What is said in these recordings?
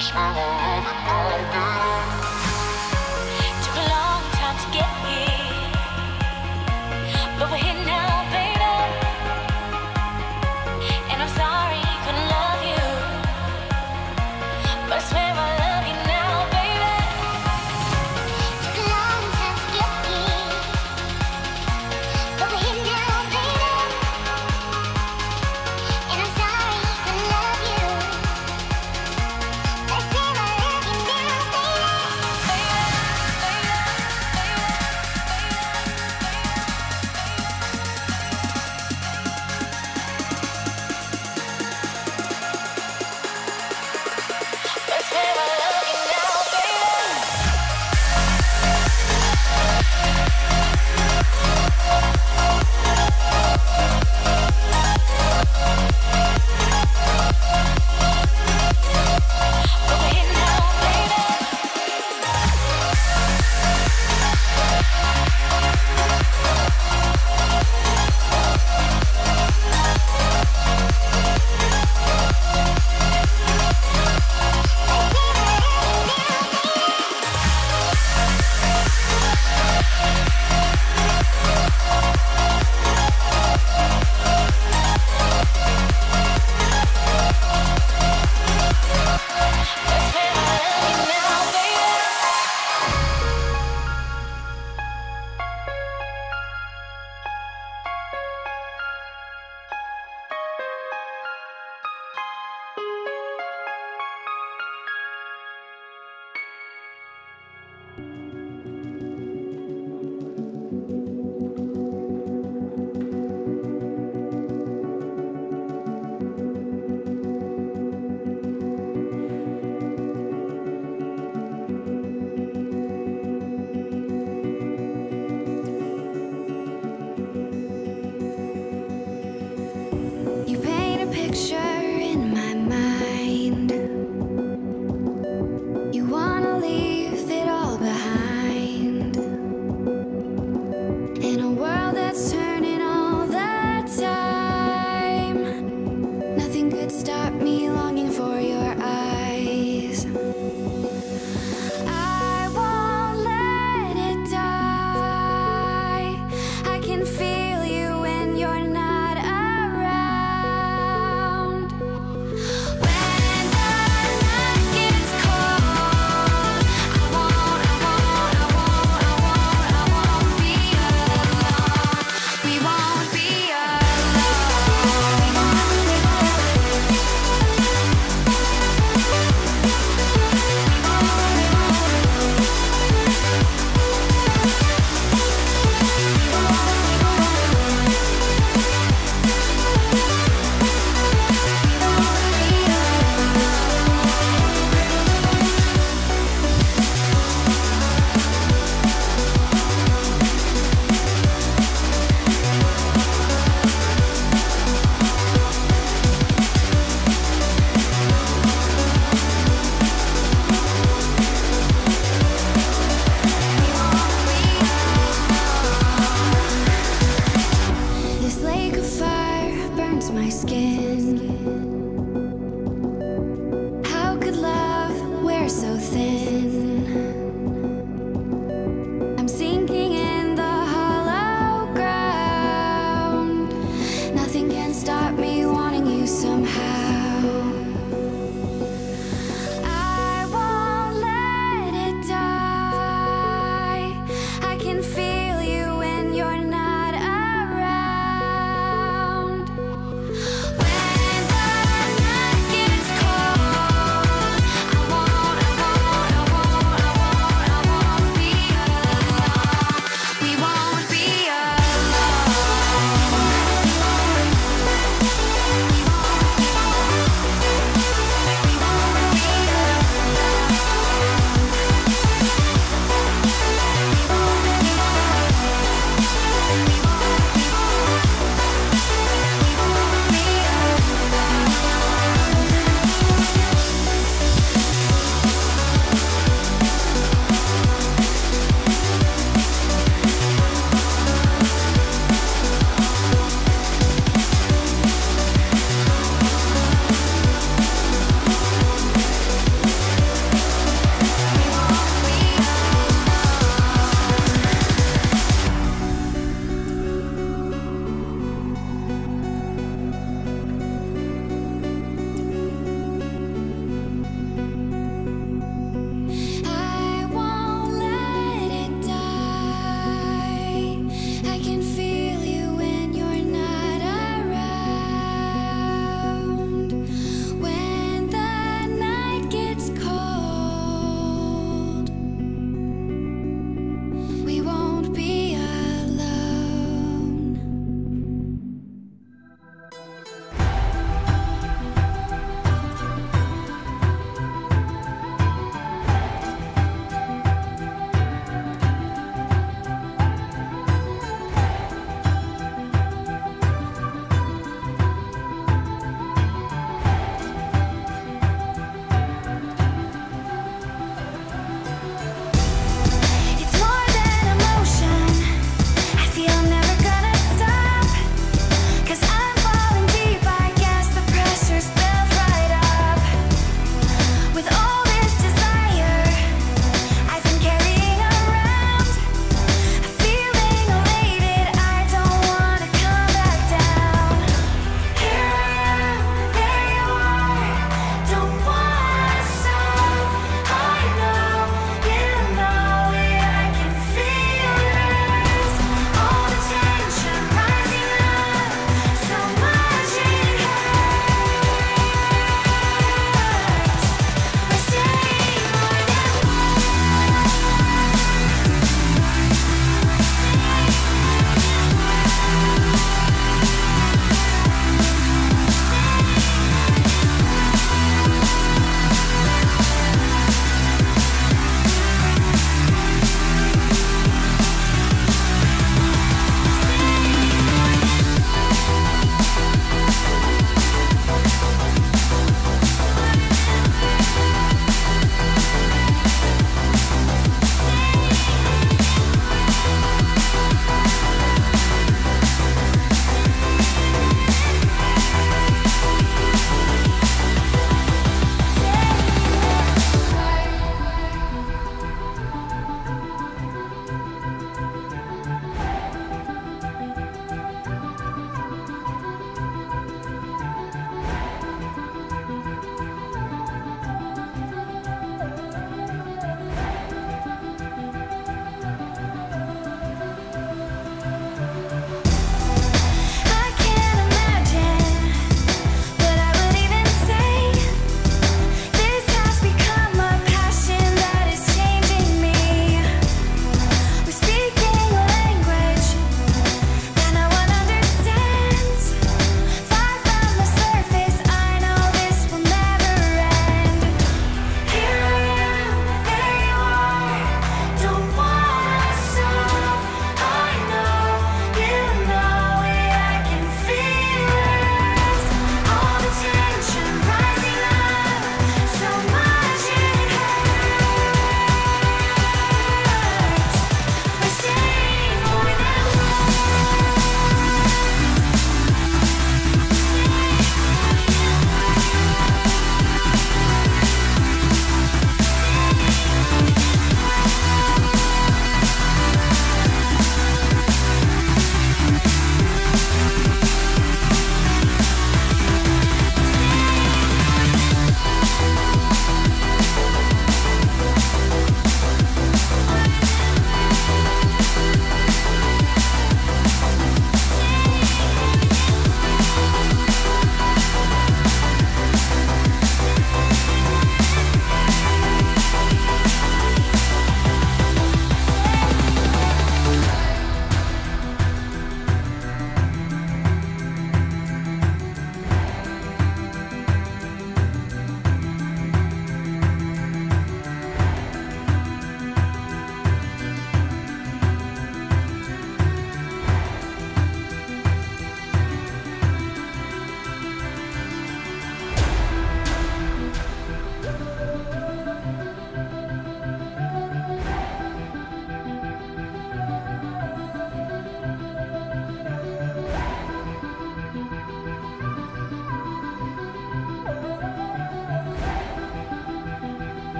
Swear I love you now, baby.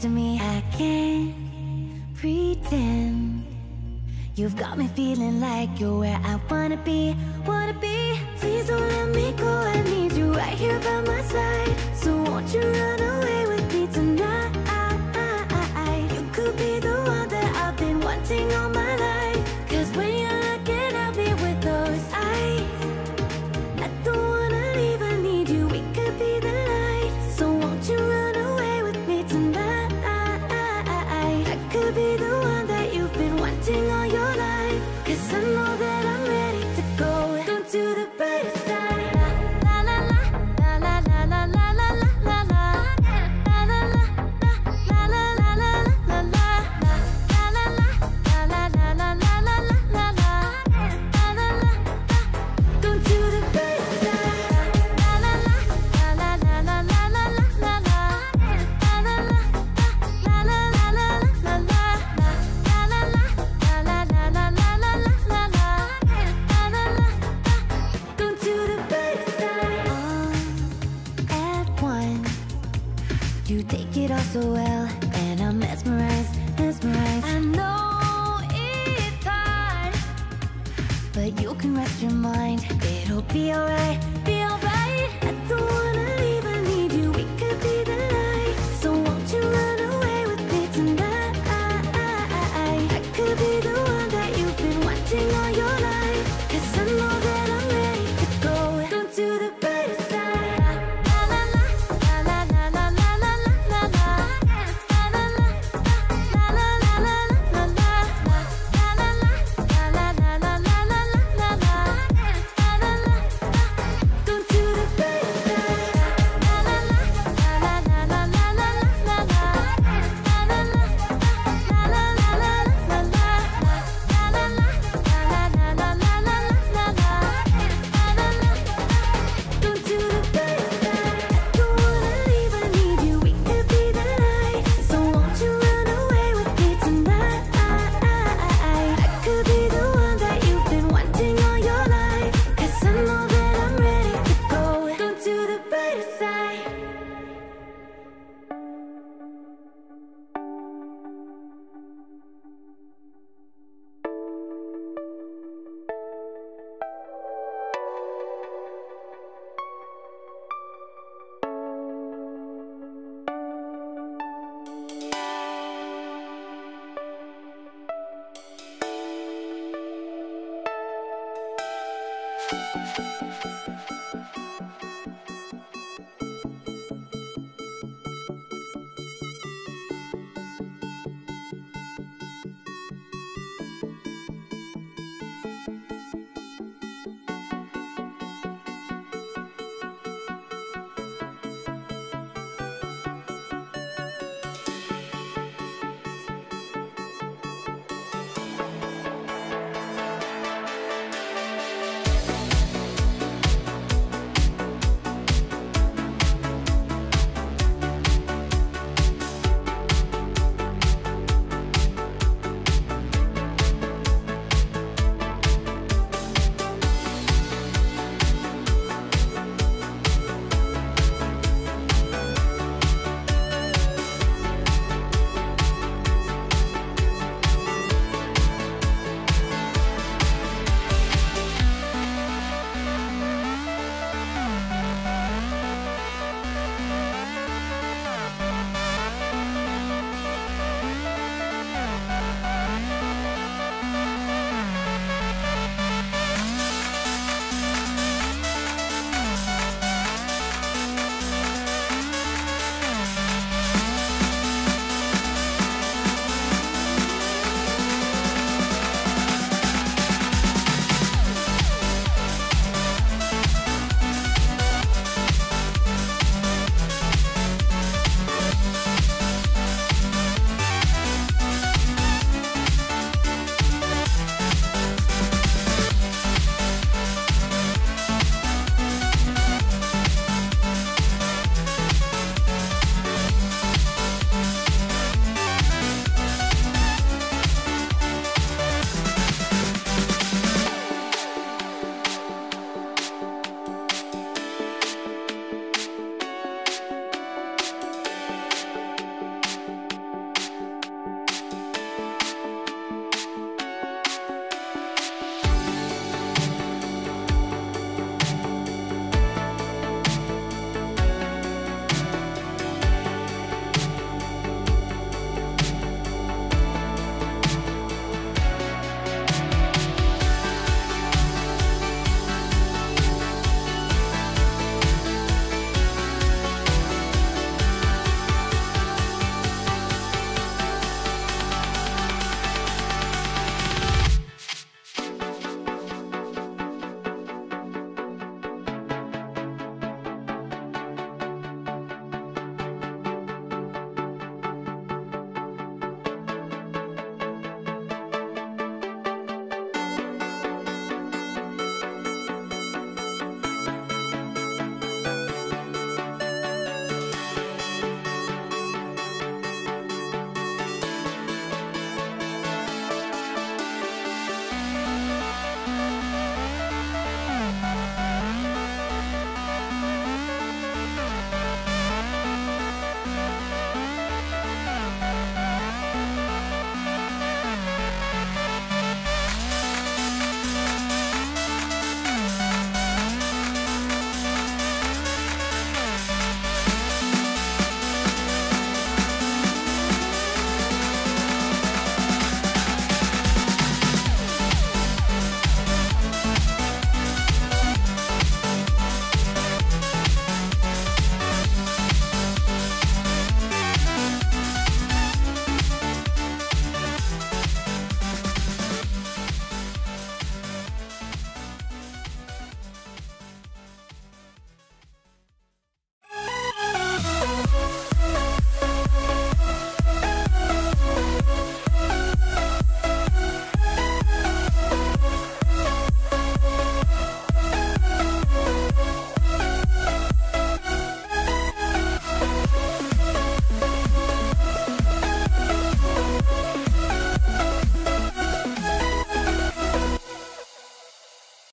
to me I can't pretend. You've got me feeling like you're where I wanna be.